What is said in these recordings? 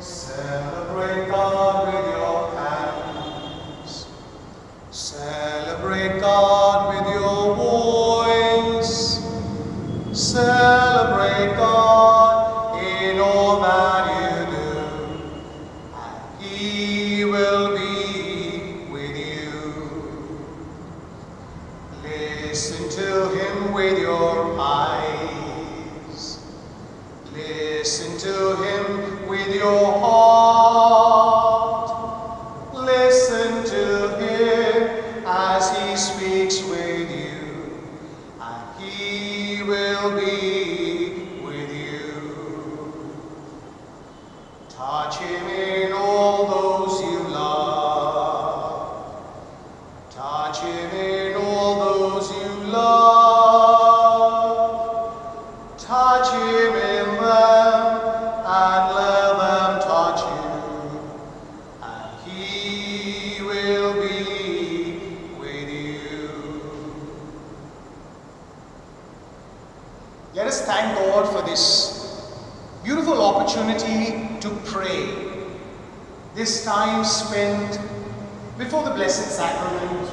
Celebrate this beautiful opportunity to pray. This time spent before the Blessed Sacrament,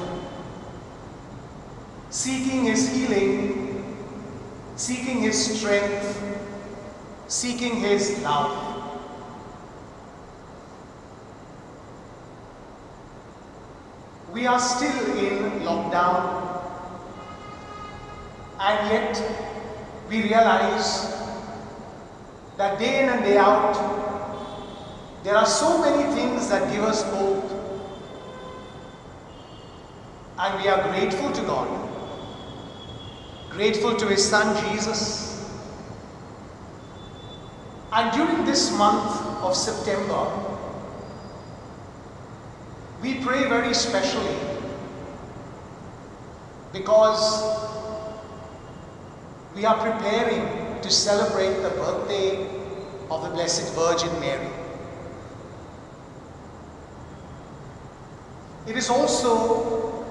seeking His healing, seeking His strength, seeking His love. We are still in lockdown, and yet we realize that day in and day out, there are so many things that give us hope. And we are grateful to God, grateful to His Son Jesus. And during this month of September, we pray very specially because we are preparing to celebrate the birthday of the Blessed Virgin Mary. It is also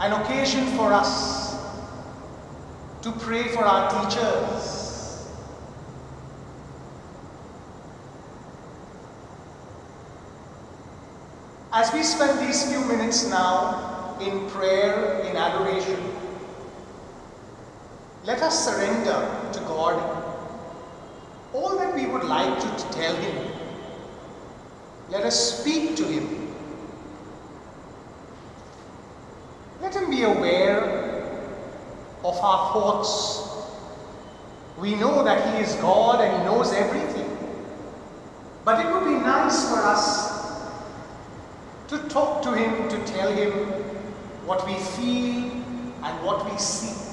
an occasion for us to pray for our teachers. As we spend these few minutes now in prayer, in adoration, let us surrender to God all that we would like to tell Him. Let us speak to Him. Let Him be aware of our thoughts. We know that He is God and He knows everything. But it would be nice for us to talk to Him, to tell Him what we feel and what we seek.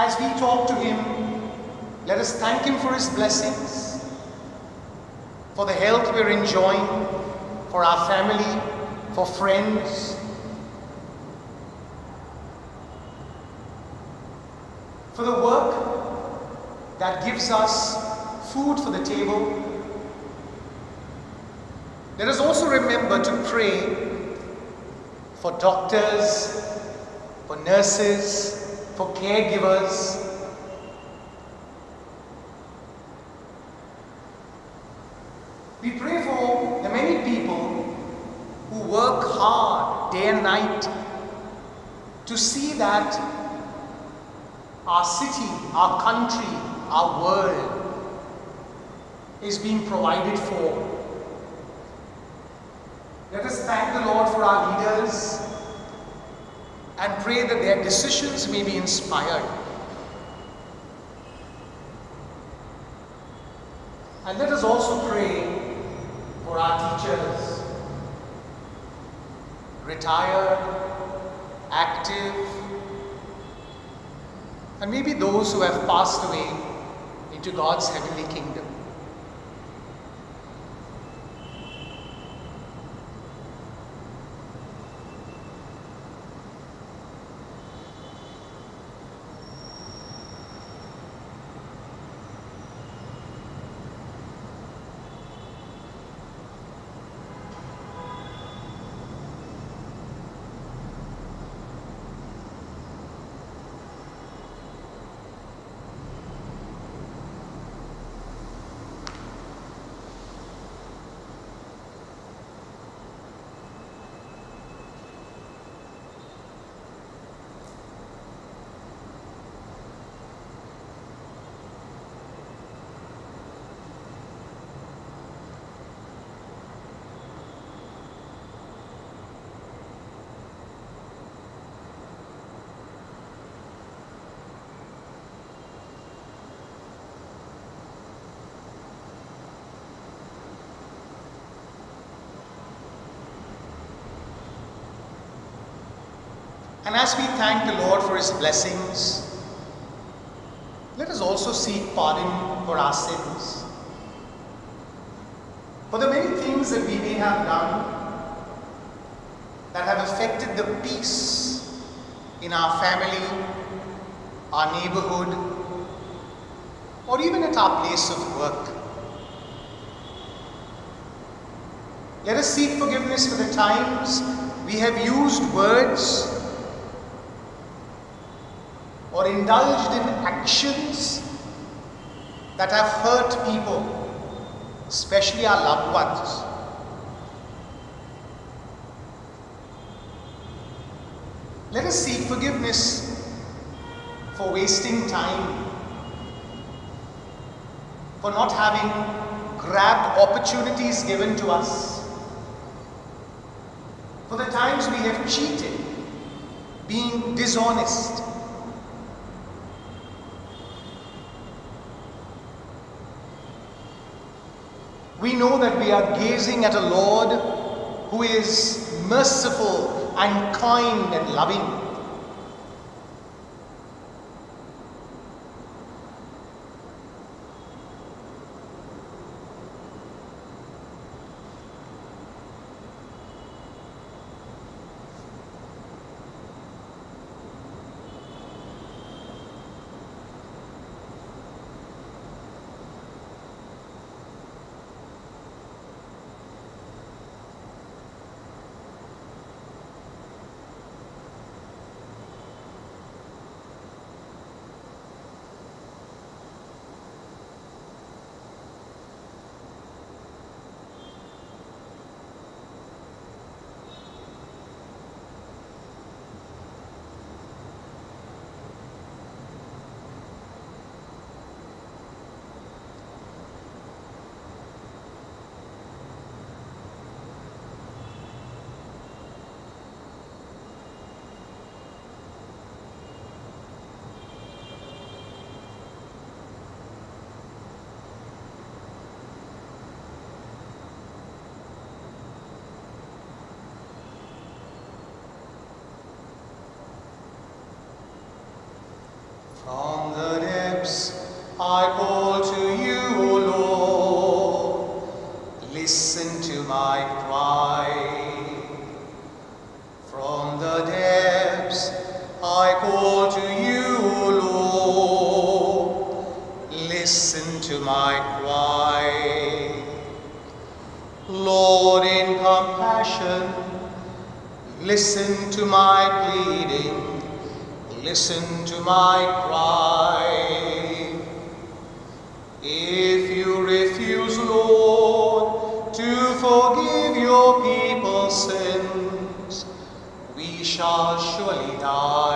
As we talk to Him, let us thank Him for His blessings, for the health we're enjoying, for our family, for friends. For the work that gives us food for the table. Let us also remember to pray for doctors, for nurses, for caregivers. We pray for the many people who work hard day and night to see that our city, our country, our world is being provided for. Let us thank the Lord for our leaders and pray that their decisions may be inspired. And let us also pray for our teachers, retired, active, and maybe those who have passed away into God's heavenly kingdom. And as we thank the Lord for His blessings, let us also seek pardon for our sins. For the many things that we may have done that have affected the peace in our family, our neighborhood, or even at our place of work. Let us seek forgiveness for the times we have used words indulged in actions that have hurt people, especially our loved ones. Let us seek forgiveness for wasting time, for not having grabbed opportunities given to us, for the times we have cheated, being dishonest. We know that we are gazing at a Lord who is merciful and kind and loving. From the depths I call to you, O Lord. Listen to my cry. From the depths I call to you, O Lord. Listen to my cry. Lord, in compassion, listen to my pleading. Listen to my cry. If you refuse, Lord, to forgive your people's sins, we shall surely die.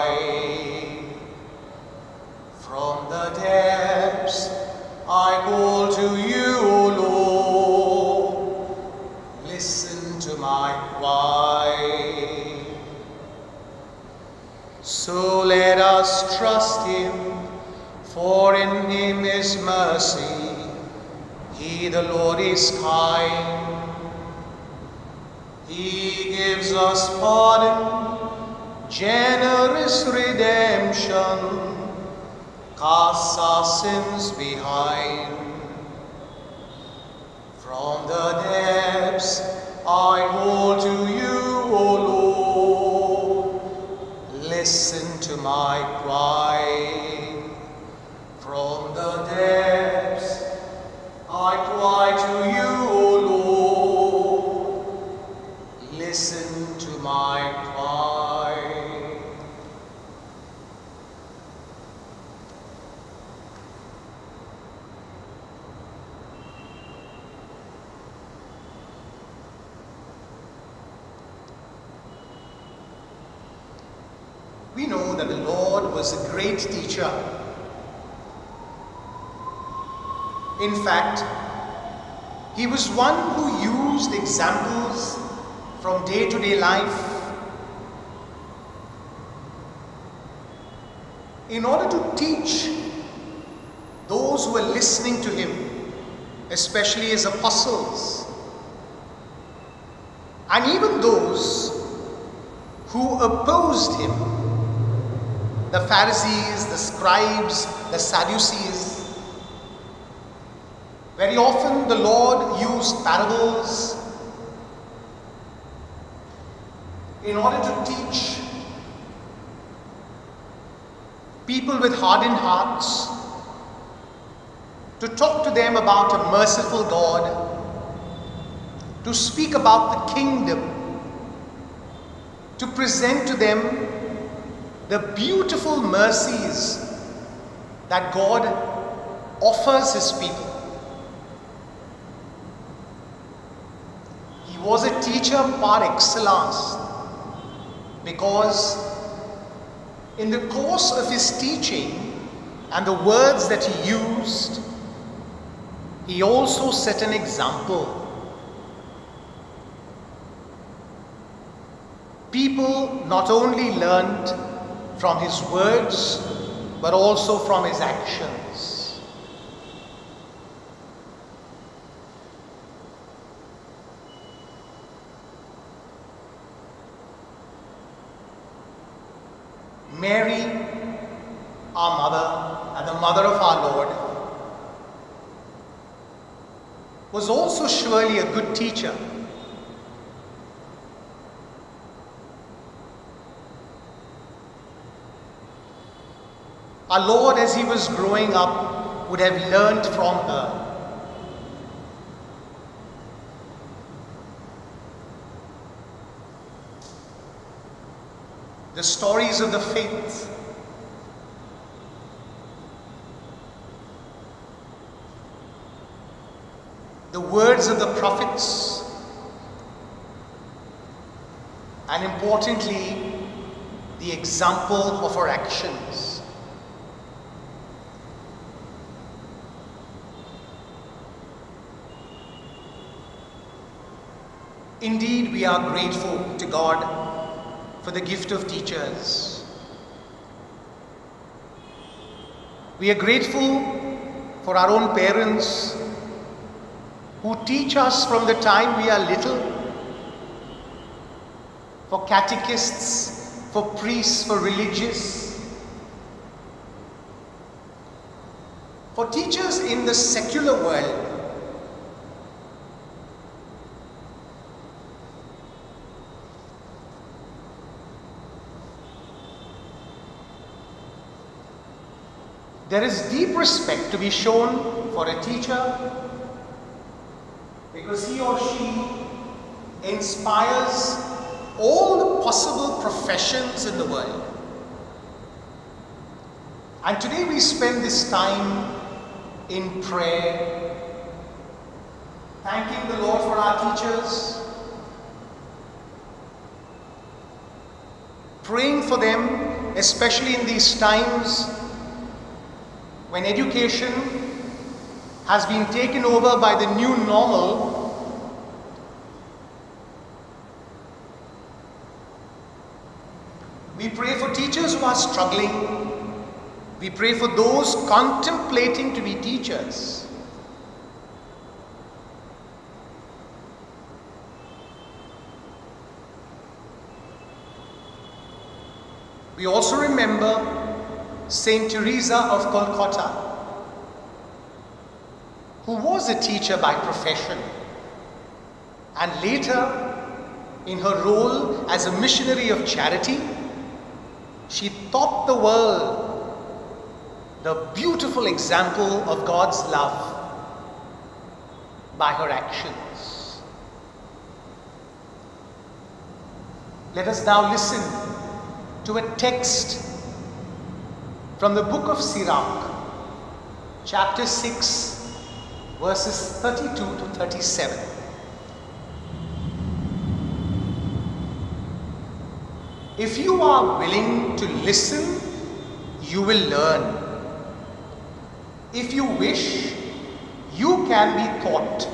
Him is mercy. He, the Lord, is kind. He gives us pardon, generous redemption, casts our sins behind. From the depths I call to you, O Lord. Listen to my cry. From I cry to you, O Lord. Listen to my cry. We know that the Lord was a great teacher. In fact, he was one who used examples from day to day life in order to teach those who were listening to him, especially his apostles, and even those who opposed him the Pharisees, the scribes, the Sadducees. Very often the Lord used parables in order to teach people with hardened hearts, to talk to them about a merciful God, to speak about the kingdom, to present to them the beautiful mercies that God offers His people. Was a teacher par excellence because in the course of his teaching and the words that he used, he also set an example. People not only learned from his words, but also from his actions. Mary, our mother and the mother of our Lord, was also surely a good teacher. Our Lord, as he was growing up, would have learned from her. The stories of the faith. The words of the prophets. And importantly, the example of our actions. Indeed, we are grateful to God for the gift of teachers. We are grateful for our own parents who teach us from the time we are little, for catechists, for priests, for religious, for teachers in the secular world There is deep respect to be shown for a teacher because he or she inspires all the possible professions in the world. And today we spend this time in prayer, thanking the Lord for our teachers, praying for them, especially in these times when education has been taken over by the new normal, we pray for teachers who are struggling. We pray for those contemplating to be teachers. We also remember Saint Teresa of Calcutta, who was a teacher by profession and later in her role as a missionary of charity, she taught the world the beautiful example of God's love by her actions. Let us now listen to a text from the book of Sirach, chapter 6, verses 32 to 37. If you are willing to listen, you will learn. If you wish, you can be taught.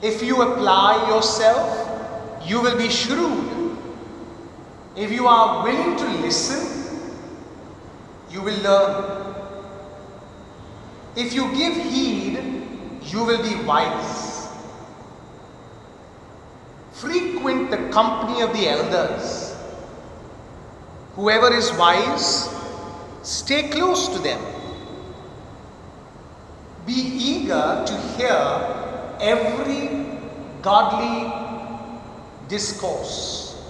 If you apply yourself, you will be shrewd. If you are willing to listen, you will learn. If you give heed, you will be wise. Frequent the company of the elders. Whoever is wise, stay close to them. Be eager to hear every godly discourse.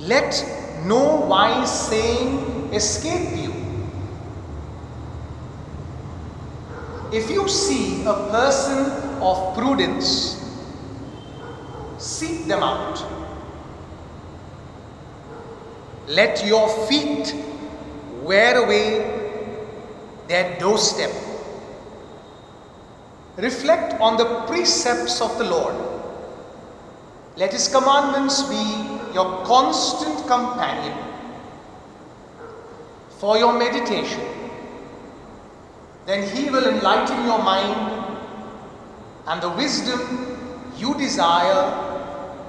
Let no wise saying escape you. If you see a person of prudence, seek them out. Let your feet wear away their doorstep. Reflect on the precepts of the Lord. Let his commandments be your constant companion for your meditation. Then he will enlighten your mind and the wisdom you desire,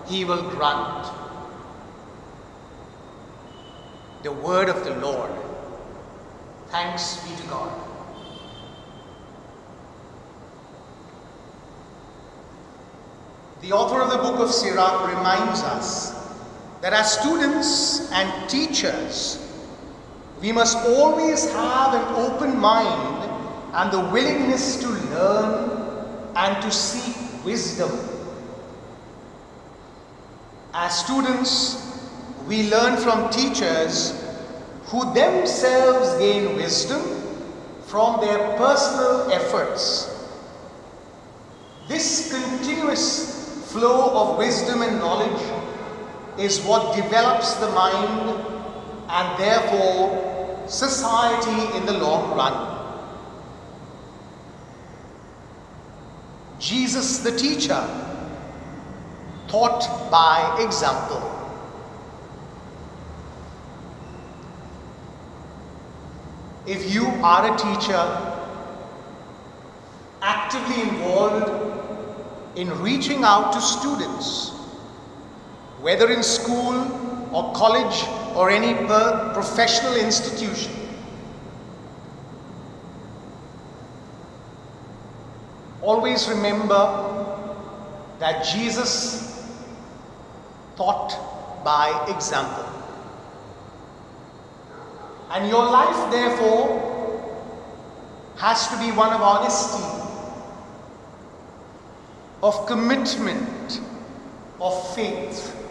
he will grant. The word of the Lord. Thanks be to God. The author of the book of Sirach reminds us that as students and teachers, we must always have an open mind and the willingness to learn and to seek wisdom. As students, we learn from teachers who themselves gain wisdom from their personal efforts. This continuous flow of wisdom and knowledge is what develops the mind and therefore society in the long run. Jesus the teacher taught by example. If you are a teacher actively involved in reaching out to students, whether in school or college or any professional institution, always remember that Jesus taught by example. And your life, therefore, has to be one of honesty, of commitment, of faith.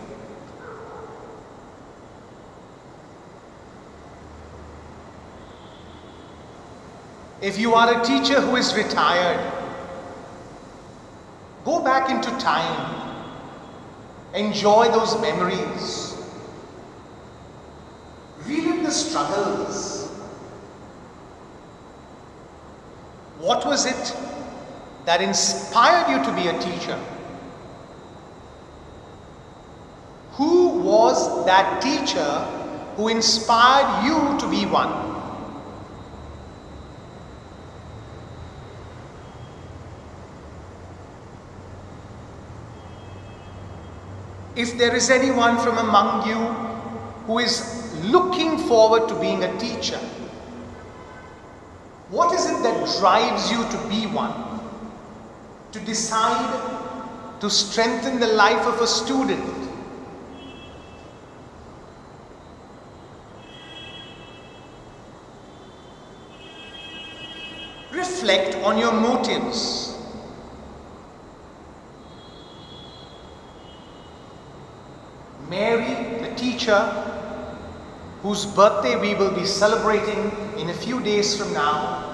If you are a teacher who is retired, go back into time, enjoy those memories relive the struggles. What was it that inspired you to be a teacher? Who was that teacher who inspired you to be one? If there is anyone from among you who is looking forward to being a teacher. What is it that drives you to be one? To decide to strengthen the life of a student? Reflect on your motives. Mary, the teacher, whose birthday we will be celebrating in a few days from now,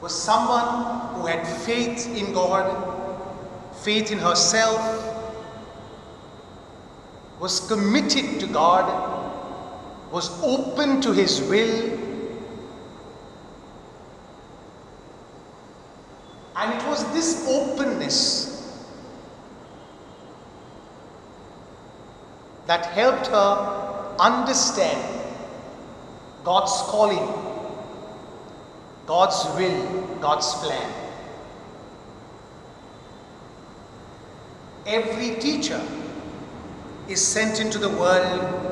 was someone who had faith in God, faith in herself, was committed to God, was open to His will, and it was this openness that helped her understand God's calling, God's will, God's plan. Every teacher is sent into the world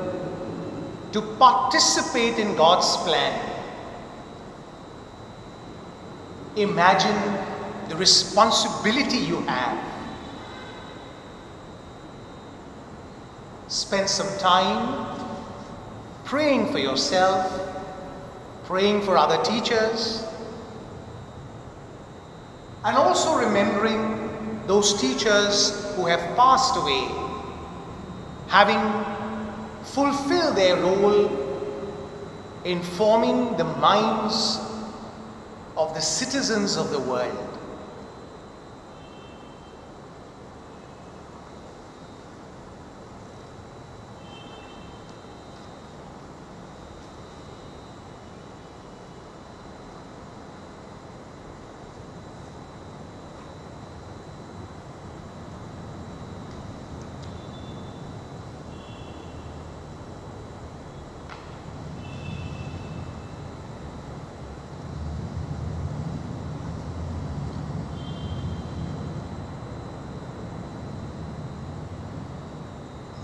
to participate in God's plan. Imagine the responsibility you have spend some time praying for yourself, praying for other teachers, and also remembering those teachers who have passed away, having fulfilled their role in forming the minds of the citizens of the world.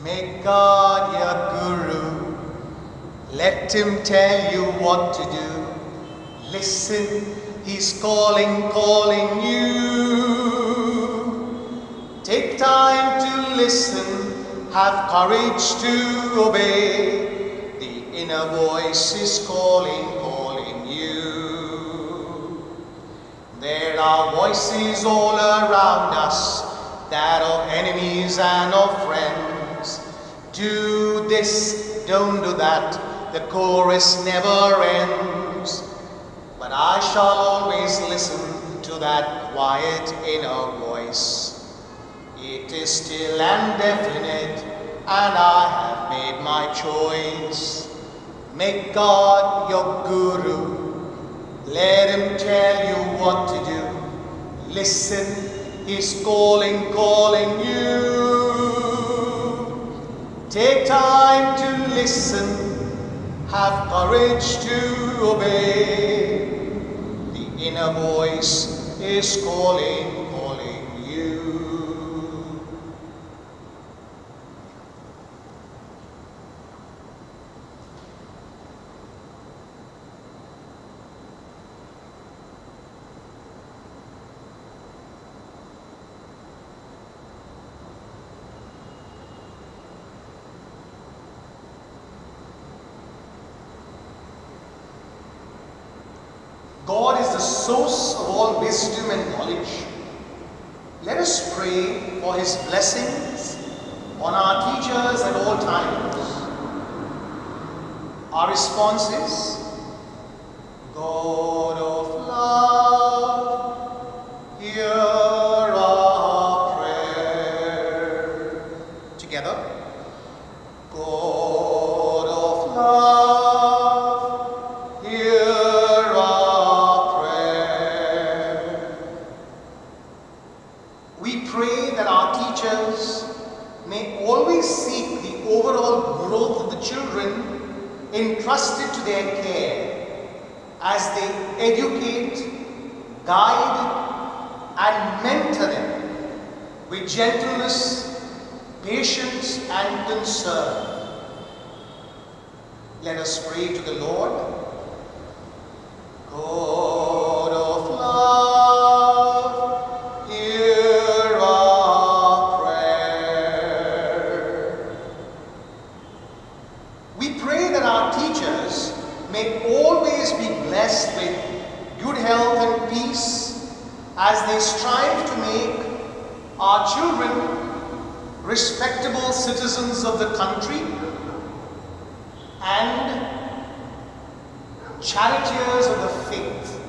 Make God your guru. Let him tell you what to do. Listen, he's calling, calling you. Take time to listen, have courage to obey. The inner voice is calling, calling you. There are voices all around us, that of enemies and of friends. Do this, don't do that, the chorus never ends. But I shall always listen to that quiet inner voice. It is still and definite, and I have made my choice. Make God your guru. Let him tell you what to do. Listen, he's calling, calling you. Take time to listen, have courage to obey. The inner voice is calling, calling you. The source of all wisdom and knowledge. Let us pray for His blessings on our teachers at all times. Our response is God guide, and mentor them with gentleness, patience, and concern. Let us pray to the Lord. God as they strive to make our children respectable citizens of the country and charioteers of the faith.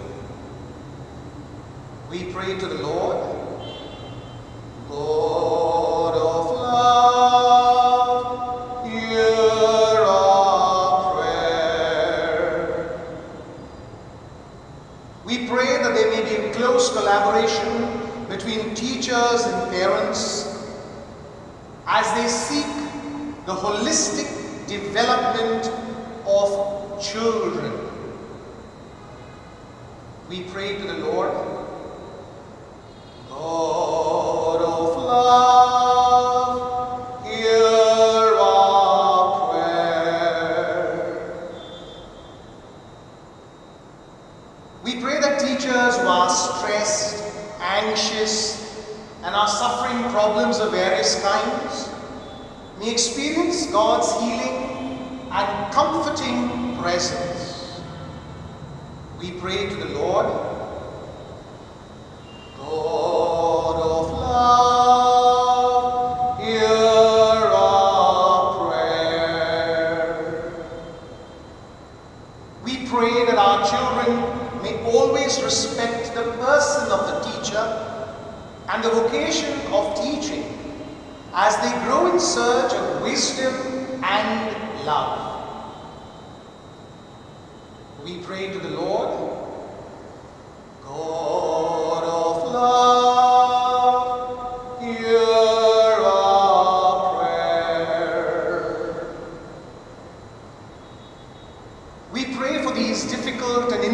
We pray to the Lord, We pray to the Lord,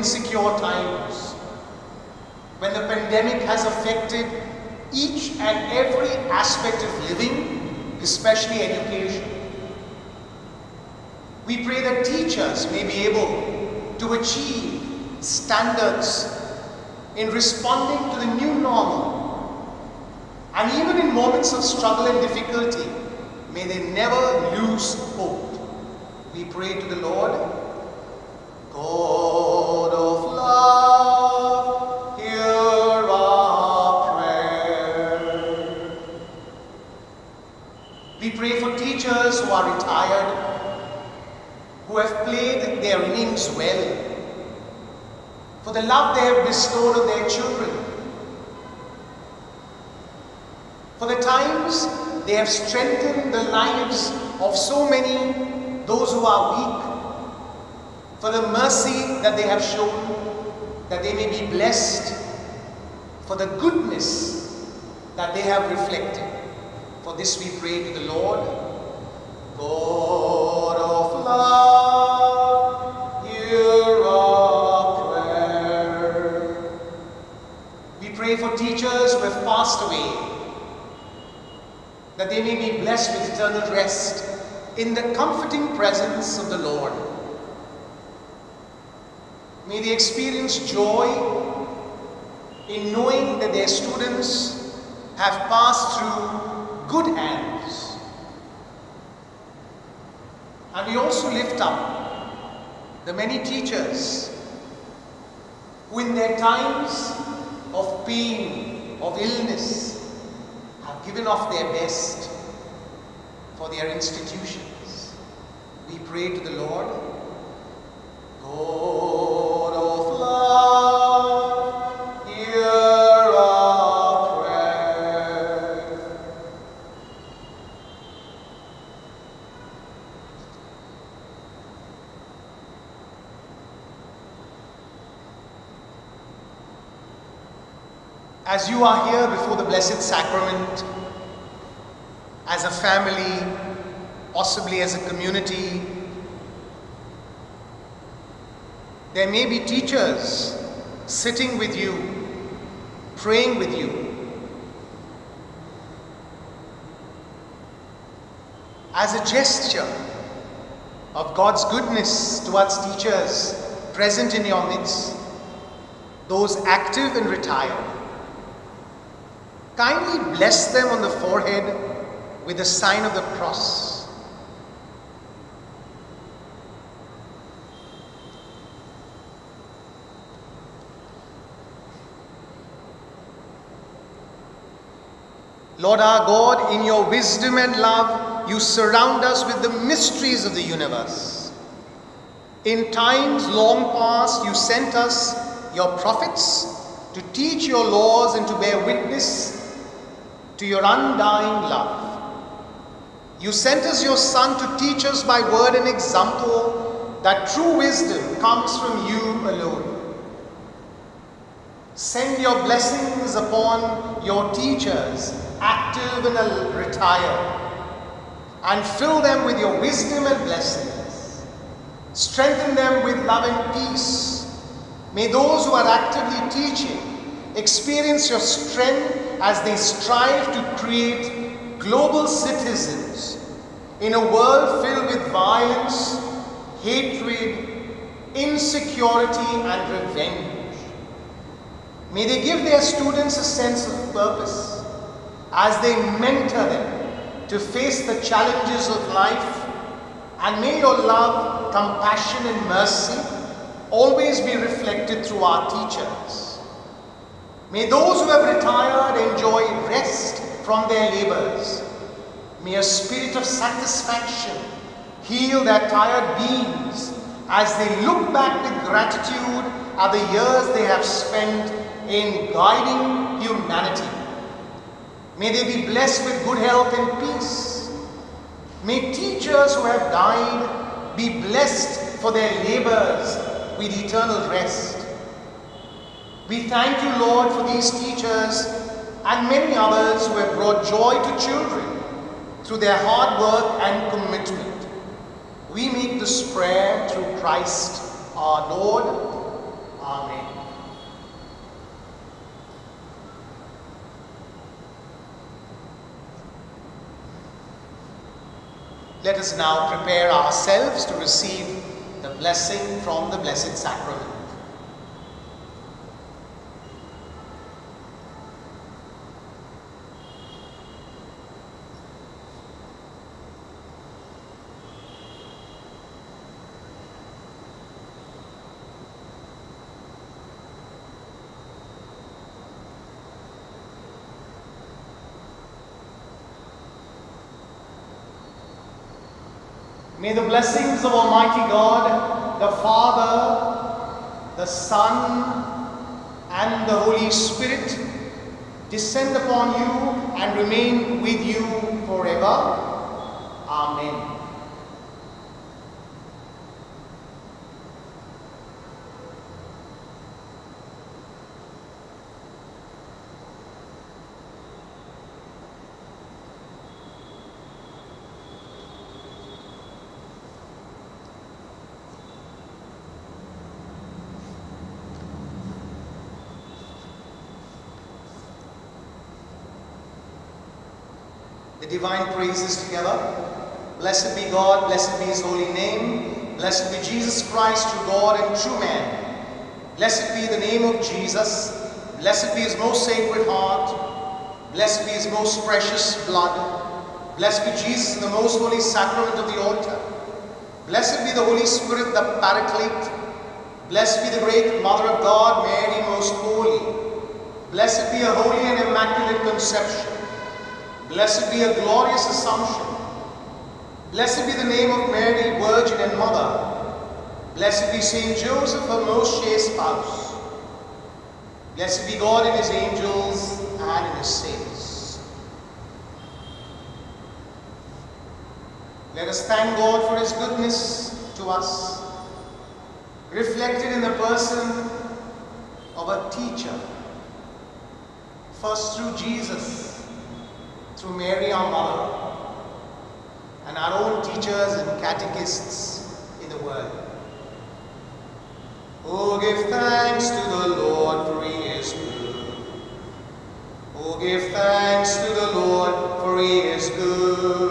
insecure times when the pandemic has affected each and every aspect of living, especially education. We pray that teachers may be able to achieve standards in responding to the new normal. And even in moments of struggle and difficulty, may they never lose hope. We pray to the Lord, God of love, hear our prayer. We pray for teachers who are retired, who have played their innings well, for the love they have bestowed on their children, for the times they have strengthened the lives of so many, those who are weak, for the mercy that they have shown, that they may be blessed, for the goodness that they have reflected. For this we pray to the Lord, God of love, hear our prayer. We pray for teachers who have passed away, that they may be blessed with eternal rest in the comforting presence of the Lord. May they experience joy in knowing that their students have passed through good hands. And we also lift up the many teachers who in their times of pain, of illness, given off their best for their institutions. We pray to the Lord, God of love, hear our prayer. As you are here the Blessed Sacrament, as a family, possibly as a community, there may be teachers sitting with you, praying with you. As a gesture of God's goodness towards teachers present in your midst, those active and retired, kindly bless them on the forehead with the sign of the cross. Lord our God, in your wisdom and love, you surround us with the mysteries of the universe. In times long past, you sent us your prophets to teach your laws and to bear witness to your undying love. You sent us your Son to teach us by word and example that true wisdom comes from you alone. Send your blessings upon your teachers, active and retired, and fill them with your wisdom and blessings. Strengthen them with love and peace. May those who are actively teaching experience your strength as they strive to create global citizens in a world filled with violence, hatred, insecurity, and revenge. May they give their students a sense of purpose as they mentor them to face the challenges of life And may your love, compassion, and mercy always be reflected through our teachers. May those who have retired enjoy rest from their labors. May a spirit of satisfaction heal their tired beings as they look back with gratitude at the years they have spent in guiding humanity. May they be blessed with good health and peace. May teachers who have died be blessed for their labors with eternal rest. We thank you, Lord, for these teachers and many others who have brought joy to children through their hard work and commitment. We make this prayer through Christ our Lord. Amen. Let us now prepare ourselves to receive the blessing from the Blessed Sacrament. May the blessings of Almighty God, the Father, the Son, and the Holy Spirit descend upon you and remain with you forever. Amen. Divine praises together. Blessed be God, blessed be his holy name. Blessed be Jesus Christ, true God and true man. Blessed be the name of Jesus. Blessed be his most sacred heart. Blessed be his most precious blood. Blessed be Jesus in the most holy sacrament of the altar. Blessed be the Holy Spirit, the Paraclete. Blessed be the great Mother of God, Mary, most holy. Blessed be a holy and immaculate conception. Blessed be a glorious assumption. Blessed be the name of Mary, Virgin and Mother. Blessed be Saint Joseph, her most chaste spouse. Blessed be God and his angels and in his saints. Let us thank God for his goodness to us, reflected in the person of a teacher, first through Jesus, through Mary our mother and our own teachers and catechists in the world. Oh, give thanks to the Lord, for he is good. Oh, give thanks to the Lord, for he is good.